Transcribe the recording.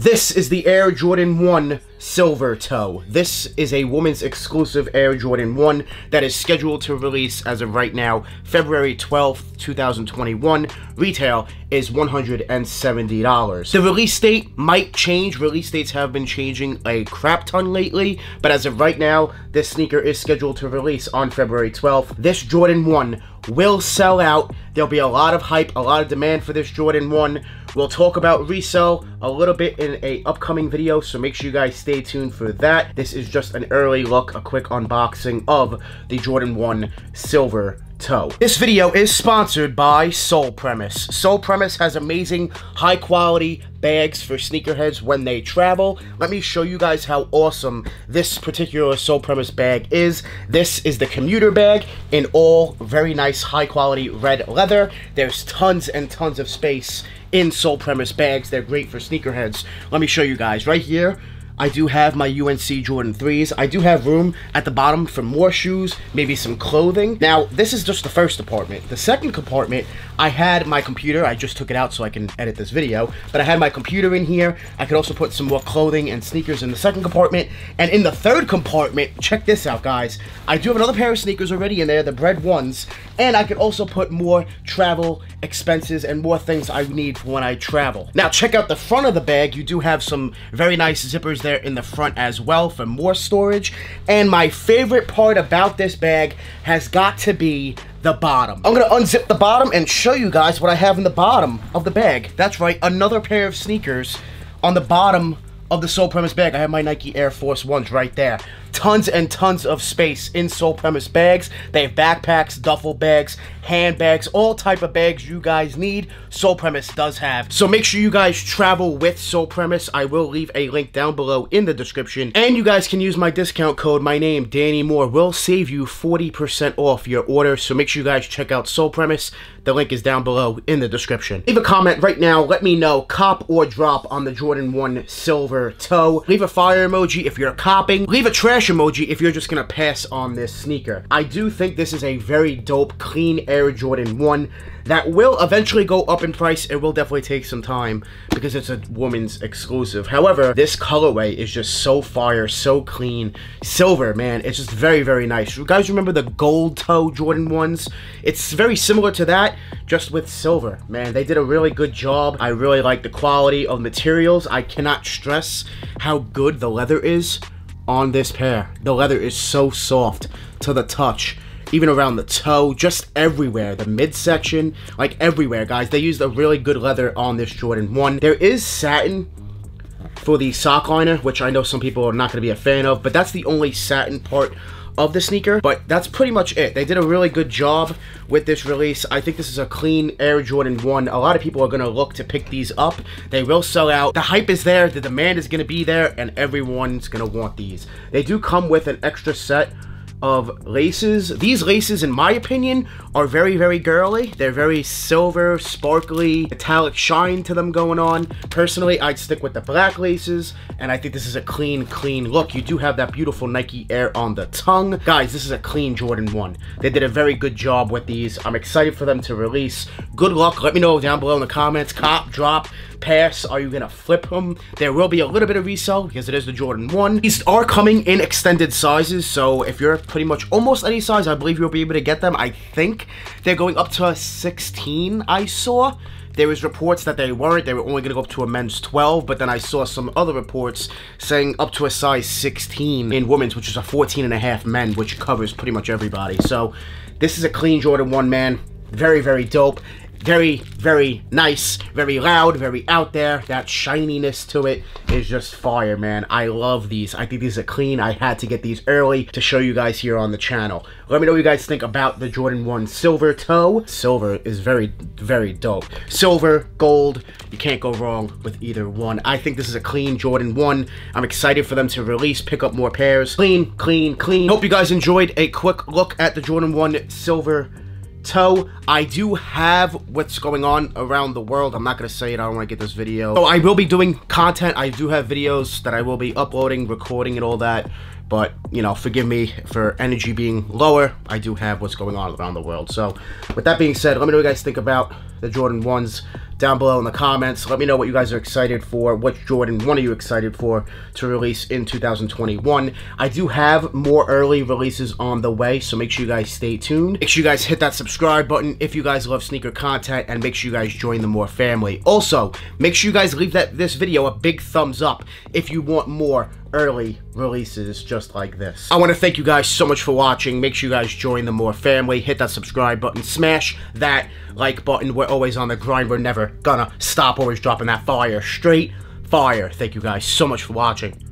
This is the Air Jordan 1 Silver Toe. This is a woman's exclusive Air Jordan 1 that is scheduled to release as of right now, February 12th, 2021. Retail is $170. The release date might change. Release dates have been changing a crap ton lately, but as of right now, this sneaker is scheduled to release on February 12th. This Jordan 1 will sell out. There'll be a lot of hype, a lot of demand for this Jordan 1. We'll talk about resell a little bit in a upcoming video, so make sure you guys stay tuned for that. This is just an early look, a quick unboxing of the Jordan 1 Silver toe. This video is sponsored by Sole Premise. Sole Premise has amazing, high quality bags for sneakerheads when they travel. Let me show you guys how awesome this particular Sole Premise bag is. This is the commuter bag in all very nice, high quality red leather. There's tons and tons of space in Sole Premise bags. They're great for sneakerheads. Let me show you guys. Right here, I do have my UNC Jordan 3s. I do have room at the bottom for more shoes, maybe some clothing. Now, this is just the first compartment. The second compartment, I had my computer. I just took it out so I can edit this video. But I had my computer in here. I could also put some more clothing and sneakers in the second compartment. And in the third compartment, check this out, guys. I do have another pair of sneakers already in there, the bread ones. And I could also put more travel expenses and more things I need for when I travel. Now, check out the front of the bag. You do have some very nice zippers there in the front as well for more storage. And my favorite part about this bag has got to be the bottom. I'm gonna unzip the bottom and show you guys what I have in the bottom of the bag. That's right, another pair of sneakers on the bottom of the Sole Premise bag. I have my Nike Air Force Ones right there tons and tons of space in Sole Premise bags. They have backpacks, duffel bags, handbags, all type of bags you guys need. Sole Premise does have. So make sure you guys travel with Sole Premise. I will leave a link down below in the description. And you guys can use my discount code. My name, Danny Moore, will save you 40% off your order. So make sure you guys check out Sole Premise. The link is down below in the description. Leave a comment right now. Let me know, cop or drop on the Jordan 1 Silver Toe. Leave a fire emoji if you're copping. Leave a trash emoji if you're just gonna pass on this sneaker. I do think this is a very dope, clean Air Jordan 1 that will eventually go up in price. It will definitely take some time because it's a woman's exclusive. However, this colorway is just so fire, so clean. Silver, man, it's just very, very nice. You guys remember the gold toe Jordan ones? It's very similar to that, just with silver. Man, they did a really good job. I really like the quality of materials. I cannot stress how good the leather is on this pair. The leather is so soft to the touch even around the toe, just everywhere. The midsection, like everywhere, guys. They used a really good leather on this Jordan 1. There is satin for the sock liner, which I know some people are not going to be a fan of, but that's the only satin part of the sneaker, but that's pretty much it. They did a really good job with this release. I think this is a clean Air Jordan 1. A lot of people are going to look to pick these up. They will sell out. The hype is there, the demand is going to be there, and everyone's going to want these. They do come with an extra set of laces. These laces, in my opinion, are very, very girly. They're very silver, sparkly, metallic shine to them going on. Personally, I'd stick with the black laces, and I think this is a clean, clean look. You do have that beautiful Nike Air on the tongue. Guys, this is a clean Jordan 1. They did a very good job with these. I'm excited for them to release. Good luck. Let me know down below in the comments. Cop, drop, pass? Are you going to flip them? There will be a little bit of resale because it is the Jordan 1. These are coming in extended sizes, so if you're pretty much almost any size, I believe you'll be able to get them. I think they're going up to 16, I saw. There was reports that they weren't. They were only going to go up to a men's 12, but then I saw some other reports saying up to a size 16 in women's, which is a 14 and a half men, which covers pretty much everybody. So this is a clean Jordan 1, man. Very, very dope very, very nice, very loud, very out there. That shininess to it is just fire, man. I love these. I think these are clean. I had to get these early to show you guys here on the channel. Let me know what you guys think about the Jordan 1 Silver Toe. Silver is very, very dope. Silver, gold, you can't go wrong with either one. I think this is a clean Jordan 1. I'm excited for them to release, pick up more pairs. Clean, clean, clean. Hope you guys enjoyed a quick look at the Jordan 1 Silver toe. I do have what's going on around the world. I'm not gonna say it i don't want to get this video. So i will be doing content. I do have videos that i will be uploading recording and all that but you know forgive me for energy being lower i do have what's going on around the world so with that being said let me know what you guys think about the Jordan 1s down below in the comments. Let me know what you guys are excited for. What Jordan 1 are you excited for to release in 2021? I do have more early releases on the way, so make sure you guys stay tuned. Make sure you guys hit that subscribe button if you guys love sneaker content, and make sure you guys join the Moore family. Also, make sure you guys leave that this video a big thumbs up if you want more early releases just like this. I want to thank you guys so much for watching. Make sure you guys join the Moore family. Hit that subscribe button. Smash that like button. We're always on the grind. We're never gonna stop. Always dropping that fire. Straight fire. Thank you guys so much for watching.